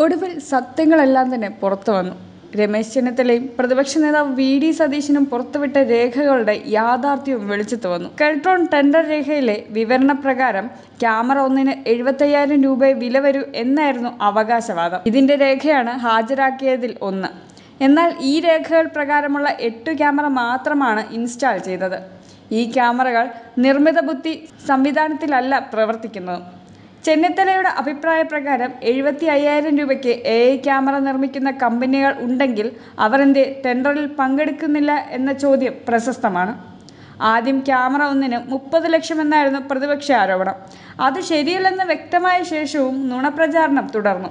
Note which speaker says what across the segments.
Speaker 1: ഒടുവിൽ സത്യങ്ങളെല്ലാം തന്നെ പുറത്തു വന്നു. രമേശ് ചെന്നിത്തലയും പ്രതിപക്ഷ നേതാവ് വി ഡി സതീശനും പുറത്തുവിട്ട രേഖകളുടെ യാഥാർത്ഥ്യവും വെളിച്ചത്ത് വന്നു. കെൽട്രോൺ ടെൻഡർ രേഖയിലെ വിവരണപ്രകാരം ക്യാമറ ഒന്നിന് എഴുപത്തയ്യായിരം രൂപയെ വില വരൂ എന്നായിരുന്നു അവകാശവാദം. ഇതിന്റെ രേഖയാണ് ഹാജരാക്കിയതിൽ ഒന്ന്. എന്നാൽ ഈ രേഖകൾ പ്രകാരമുള്ള എട്ട് ക്യാമറ മാത്രമാണ് ഇൻസ്റ്റാൾ ചെയ്തത്. ഈ ക്യാമറകൾ നിർമ്മിത ബുദ്ധി സംവിധാനത്തിലല്ല പ്രവർത്തിക്കുന്നത്. ചെന്നിത്തലയുടെ അഭിപ്രായപ്രകാരം എഴുപത്തി അയ്യായിരം രൂപയ്ക്ക് എ ഐ ക്യാമറ നിർമ്മിക്കുന്ന കമ്പനികൾ ഉണ്ടെങ്കിൽ അവർ എന്തേ ടെൻഡറിൽ പങ്കെടുക്കുന്നില്ല എന്ന ചോദ്യം പ്രശസ്തമാണ്. ആദ്യം ക്യാമറ ഒന്നിന് മുപ്പത് ലക്ഷം എന്നായിരുന്നു പ്രതിപക്ഷ ആരോപണം. അത് ശരിയല്ലെന്ന് വ്യക്തമായ ശേഷവും നുണപ്രചാരണം തുടർന്നു.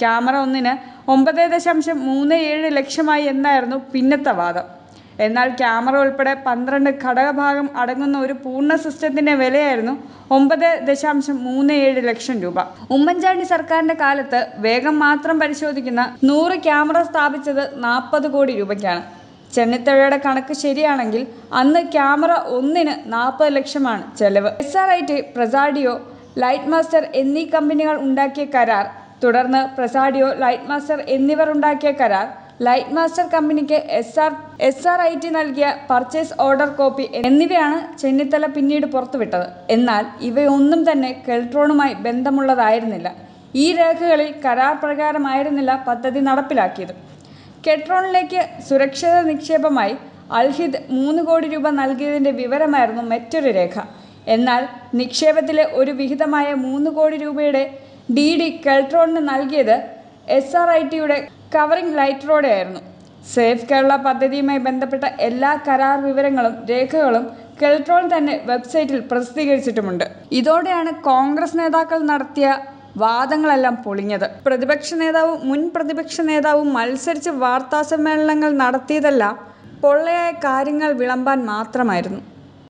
Speaker 1: ക്യാമറ ഒന്നിന് ഒമ്പത് ദശാംശം മൂന്ന് ഏഴ് ലക്ഷമായി എന്നായിരുന്നു പിന്നത്തെ വാദം. എന്നാൽ ക്യാമറ ഉൾപ്പെടെ പന്ത്രണ്ട് ഘടകഭാഗം അടങ്ങുന്ന ഒരു പൂർണ സിസ്റ്റത്തിന്റെ വിലയായിരുന്നു ഒമ്പത് ദശാംശം മൂന്ന് ഏഴ് ലക്ഷം രൂപ. ഉമ്മൻചാണ്ടി സർക്കാരിന്റെ കാലത്ത് വേഗം മാത്രം പരിശോധിക്കുന്ന നൂറ് ക്യാമറ സ്ഥാപിച്ചത് നാൽപ്പത് കോടി രൂപയ്ക്കാണ്. ചെന്നിത്തഴയുടെ കണക്ക് ശരിയാണെങ്കിൽ അന്ന് ക്യാമറ ഒന്നിന് നാൽപ്പത് ലക്ഷമാണ് ചെലവ്. S R I T Presadio Light Master എന്നീ കമ്പനികൾ ഉണ്ടാക്കിയ കരാർ തുടർന്ന് പ്രസാഡിയോ ലൈറ്റ് മാസ്റ്റർ എന്നിവർ ഉണ്ടാക്കിയ കരാർ ലൈറ്റ് മാസ്റ്റർ കമ്പനിക്ക് S R S R I T നൽകിയ പർച്ചേസ് ഓർഡർ കോപ്പി എന്നിവയാണ് ചെന്നിത്തല പിന്നീട് പുറത്തുവിട്ടത്. എന്നാൽ ഇവയൊന്നും തന്നെ കെൽട്രോണുമായി ബന്ധമുള്ളതായിരുന്നില്ല. ഈ രേഖകളിൽ കരാർ പ്രകാരമായിരുന്നില്ല പദ്ധതി നടപ്പിലാക്കിയത്. കെട്രോണിലേക്ക് സുരക്ഷിത നിക്ഷേപമായി അൽഹിദ് മൂന്ന് കോടി രൂപ നൽകിയതിന്റെ വിവരമായിരുന്നു മറ്റൊരു രേഖ. എന്നാൽ നിക്ഷേപത്തിലെ ഒരു വിഹിതമായ മൂന്ന് കോടി രൂപയുടെ ഡി ഡി കെൽട്രോണിന് നൽകിയത് എസ് ആർ ഐ ടിയുടെ കവറിംഗ് ലൈറ്ററോടെയായിരുന്നു സേഫ് കേരള പദ്ധതിയുമായി ബന്ധപ്പെട്ട എല്ലാ കരാർ വിവരങ്ങളും രേഖകളും കെൽട്രോൺ തന്നെ വെബ്സൈറ്റിൽ പ്രസിദ്ധീകരിച്ചിട്ടുമുണ്ട്. ഇതോടെയാണ് കോൺഗ്രസ് നേതാക്കൾ നടത്തിയ വാദങ്ങളെല്ലാം പൊളിഞ്ഞത്. പ്രതിപക്ഷ നേതാവും മുൻ പ്രതിപക്ഷ നേതാവും മത്സരിച്ച് വാർത്താസമ്മേളനങ്ങൾ നടത്തിയതെല്ലാം പൊള്ളയായ കാര്യങ്ങൾ വിളമ്പാൻ മാത്രമായിരുന്നു.